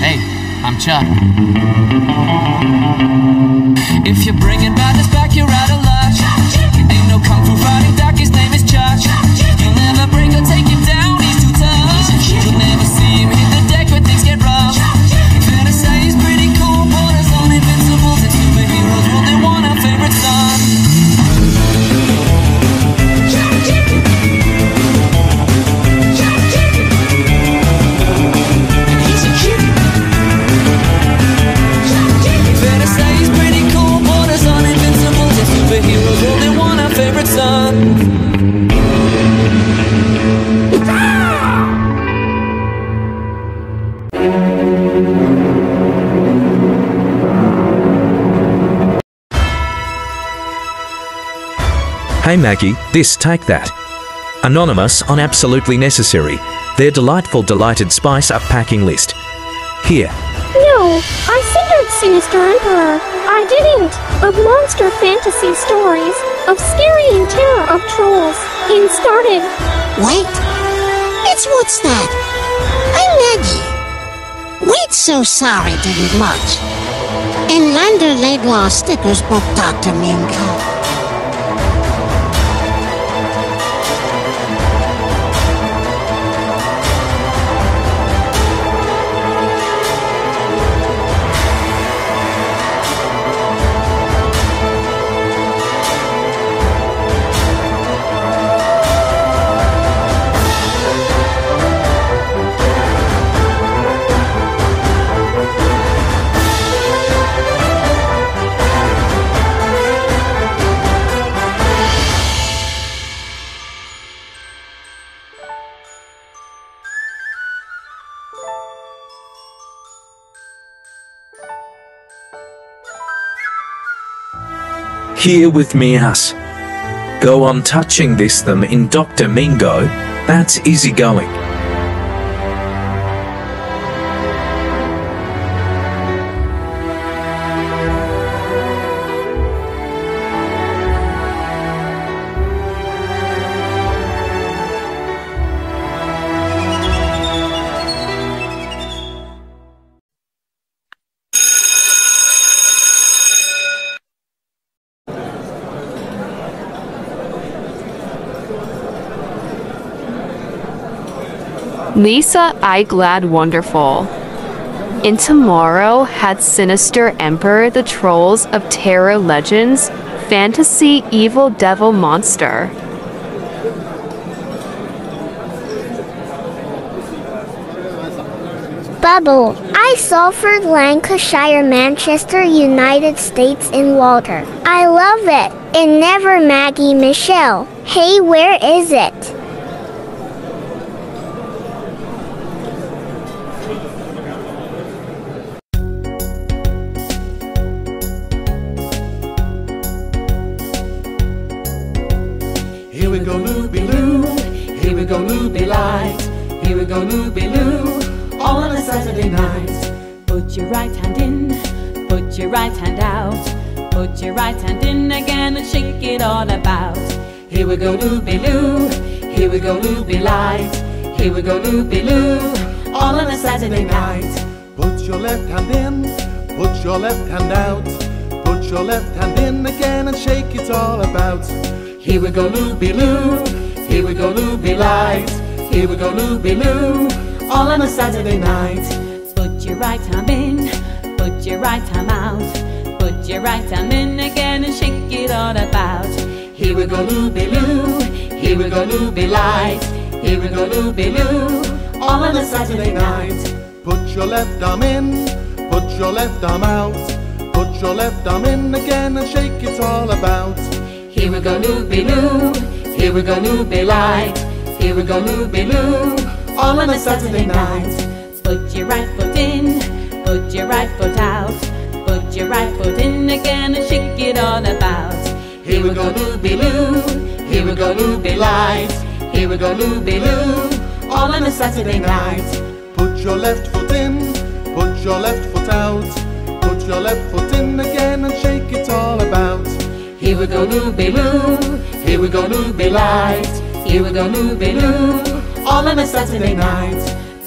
Hey, I'm Chuck. If you're bringing badness back, you're out of luck. Ain't no kung fu Hey Maggie, this, take that. Anonymous on Absolutely Necessary. Their delightful delighted spice up packing list. Here, No, I centered Sinister Emperor. I didn't. Of monster fantasy stories, of scary and terror of trolls, and started. Wait. It's what's that? I'm Maggie. Wait so sorry didn't much. And Lander Laidlaw stickers book Dr. Minko. Here with me us. Go on touching this them in Dr. Mingo. That's easy going. Lisa I Glad Wonderful. In tomorrow had Sinister Emperor the Trolls of Terror Legends, Fantasy Evil Devil Monster. Bubble. I Salford, Lancashire, Manchester, United States in Walter. I love it. And never Maggie Michelle. Hey, where is it? We go, Looby Loo. Here we go, Looby Light. Here we go, Looby Loo. All on a Saturday night. Put your right hand in, put your right hand out. Put your right hand in again and shake it all about. Here we go, Looby Loo. Here we go, Looby Light. Here we go, Looby Loo. All on a Saturday night. Put your left hand in, put your left hand out. Put your left hand in again and shake it all about. Here we go, Looby Loo. Here we go, Looby Light. Here we go, Looby Loo. All on a Saturday night. Put your right arm in, put your right arm out. Put your right arm in again and shake it all about. Here we go, Looby Loo. Here we go, Looby Light. Here we go, Looby Loo. All on a Saturday night. Put your left arm in, put your left arm out. Put your left arm in again and shake it all about. Here we go, Looby Loo. Here we go, Looby Light. Here we go, Looby Loo. All on a Saturday night. Put your right foot in, put your right foot out. Put your right foot in again and shake it all about. Here we go, Looby Loo. Here we go, Looby Light. Here we go, Looby Loo. All on a Saturday night. Put your left foot in, put your left foot out. Put your left foot in again and shake it all about. Here we go, Looby Loo. Here we go, Looby Light. Here we go, Looby Loo. All on a Saturday night.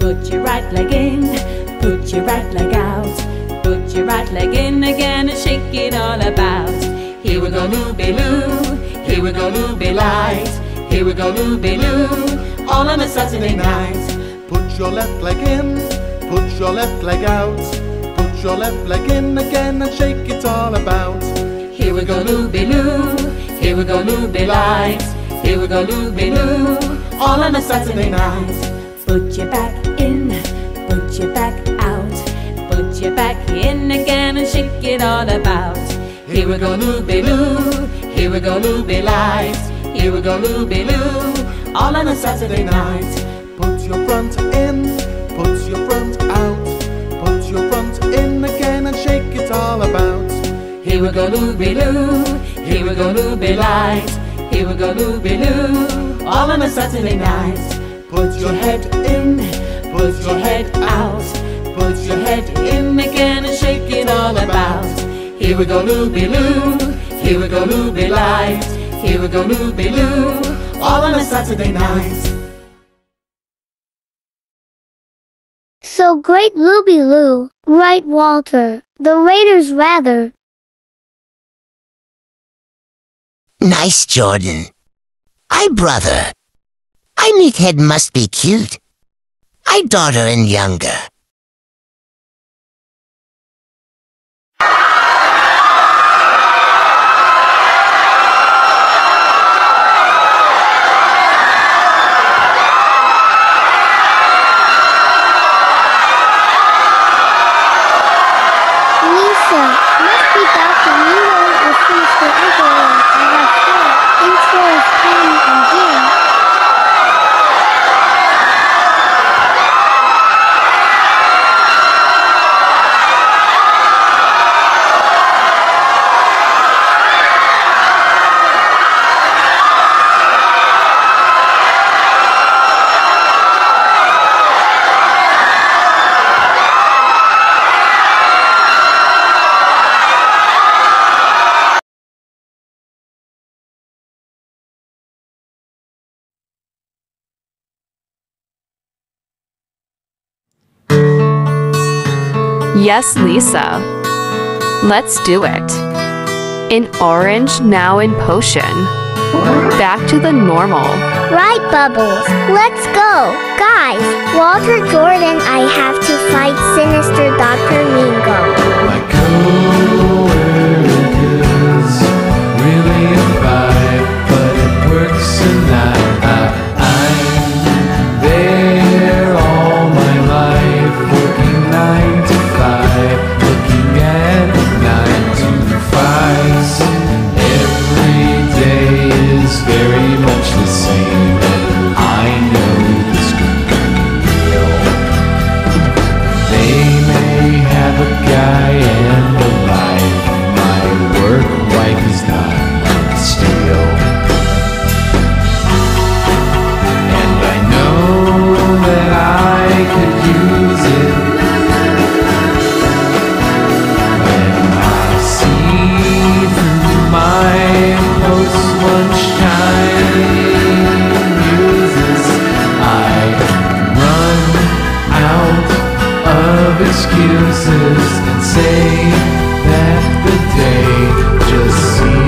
Put your right leg in, put your your right leg out. Put your right leg in again and shake it all about. Here we go, Looby Loo. Here we go, Looby Light. Here we go, Looby Loo. All on a Saturday night. Put your left leg in, put your left leg out. Put your left leg in again and shake it all about. Here we go, Looby Loo. Here we go, Looby Light. Here we go, Looby Loo. All on a Saturday night. Put your back in, put your back out. Put your back in again and shake it all about. Here we go, Looby Loo. Here we go, Looby Light. Here we go, Looby Loo. All on a Saturday night. Put your front in, put your front out. Put your front in again and shake it all about. Here we go, Looby Loo. Here we go, Looby Light. Here we go, Looby Loo. All on a Saturday night. Put your head in, put your head out. Put your head in again and shake it all about. Here we go, Looby Loo. Here we go, Looby Light. Here we go, Looby Loo. All on a Saturday night. So great Looby Loo, right Walter? The Raiders rather. Nice, Jordan. I brother. I meathead must be cute. I daughter and younger. Yes, Lisa. Let's do it. In orange, now in potion. Back to the normal. Right, Bubbles. Let's go. Guys, Walter Jordan, I have to fight Sinister Dr. Mingo. Of excuses and say that the day just seems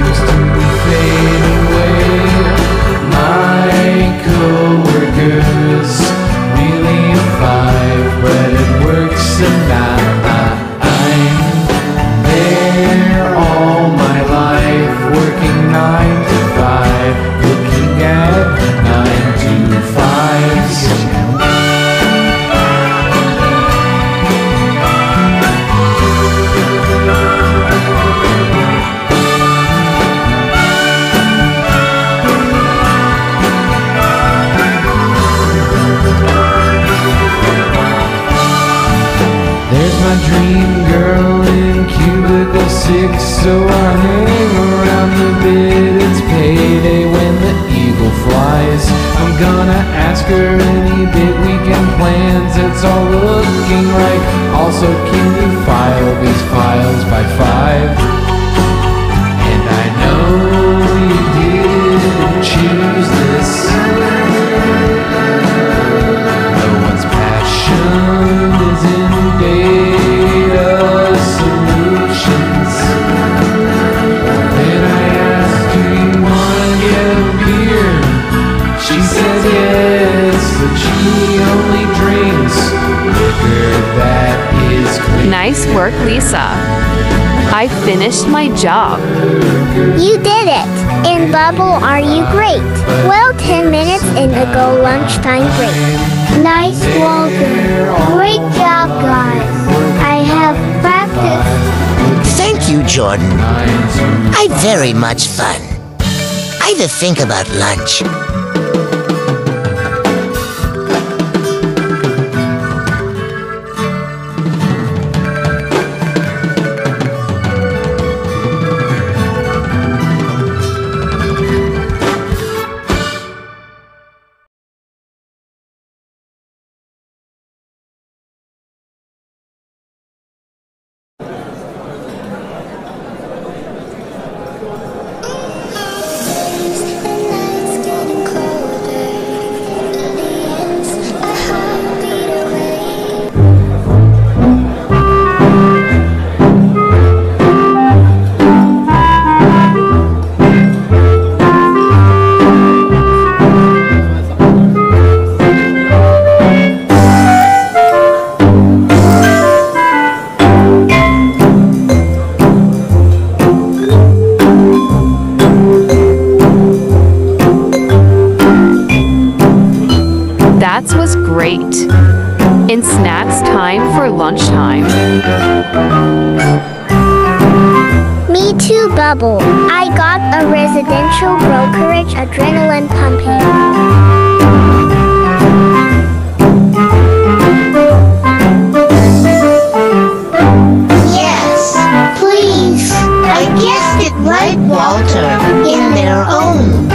so I hang around the bit. It's payday when the eagle flies. I'm gonna ask her any big weekend plans. It's all looking right. Also, can you file these files by five? And I know you didn't choose this. No one's passion is invaded. Work, I finished my job. You did it! In Bubble, are you great? Well, 10 minutes in go lunchtime break. Nice, Walter. Great job, guys. I have practiced. Thank you, Jordan. I very much fun. I to think about lunch. That was great. In snacks time for lunchtime. Me too, Bubble. I got a residential brokerage adrenaline pumping. Yes, please. I guessed it right, Walter. In their own.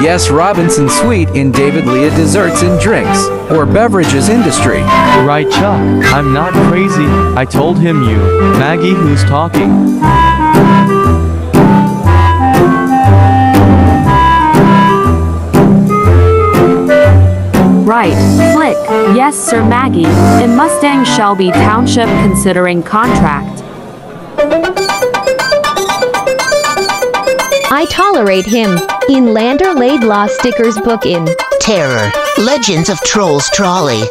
Yes, Robinson Sweet in David Leah Desserts and Drinks, or Beverages Industry. Right, Chuck. I'm not crazy. I told him you. Maggie, who's talking? Right, Flick. Yes, Sir Maggie. In Mustang Shelby Township considering contract. I tolerate him. In Lander Laidlaw Stickers book in Terror. Legends of Trolls Trolley.